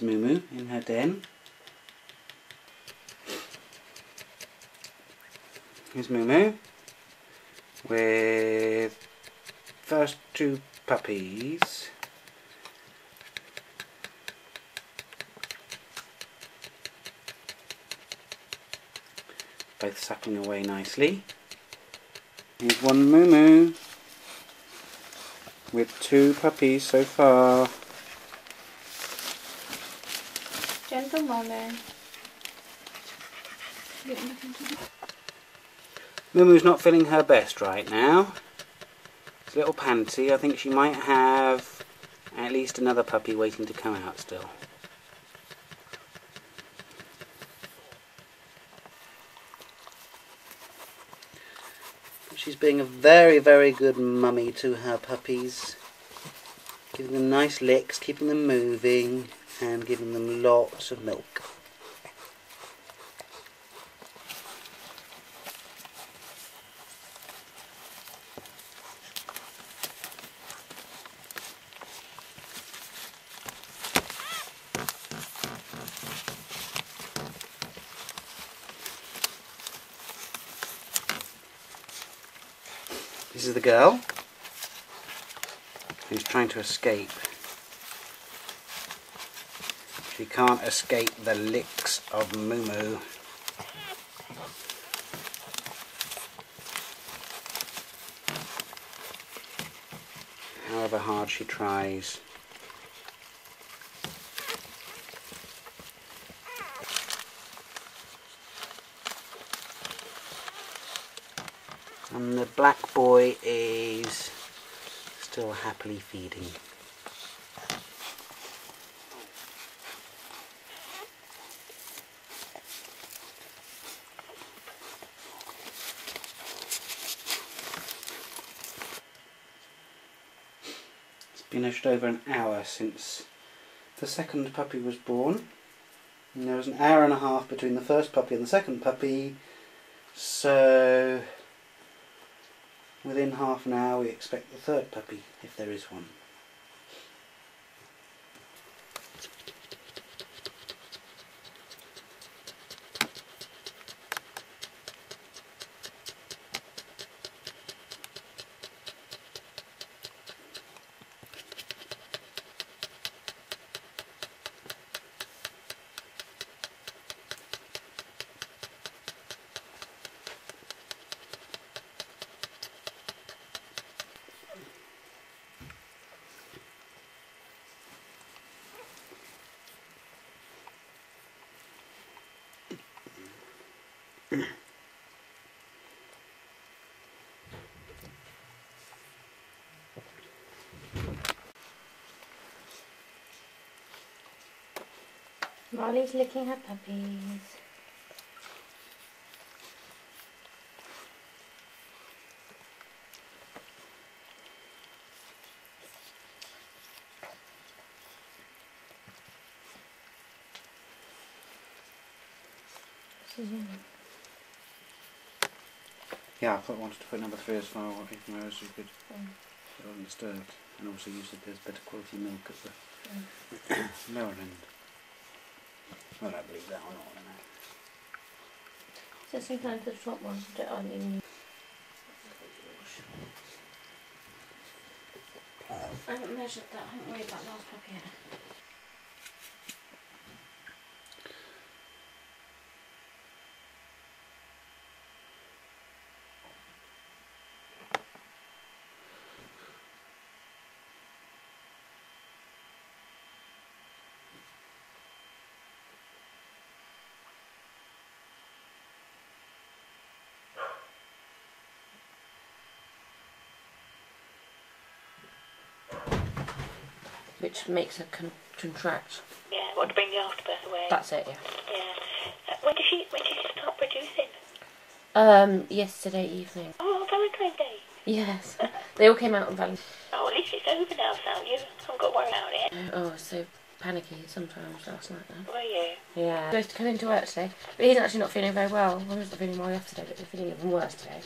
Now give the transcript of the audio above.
There's Moo in her den. Here's Moo with first two puppies. Both sucking away nicely. Here's one Moo with two puppies so far. Gentle. Moo Moo's not feeling her best right now. It's a little panty. I think she might have at least another puppy waiting to come out still. She's being a very, very good mummy to her puppies. Giving them nice licks, keeping them moving, and giving them lots of milk. This is the girl who's trying to escape. She can't escape the licks of Moo. However hard she tries. And the black boy is still happily feeding. Been just over an hour since the second puppy was born. And there was an hour and a half between the first puppy and the second puppy, so Within half an hour we expect the third puppy, if there is one. Molly's licking her puppies. Yeah, I I wanted to put number three as far away from her as you could. Mm. So undisturbed. And also use it as better quality milk at the lower end. Well, I believe that or not, I don't know. So sometimes the top ones that aren't even. I haven't measured that. I haven't weighed that last puppy yet. Which makes her con- contract. Yeah, what to bring the afterbirth away. That's it, yeah. yeah. Uh, when did she when did she start producing? Um, yesterday evening. Oh, Valentine's Day. Yes. they all came out on Valentine's. Oh, at least it's over now, Sam. You haven't got to worry about it. Oh, so panicky sometimes last night then. Were you? Yeah. Supposed to come into work today, but he's actually not feeling very well. I wasn't feeling well yesterday, but he's feeling even worse today.